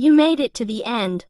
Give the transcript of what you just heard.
You made it to the end.